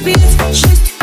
без шесть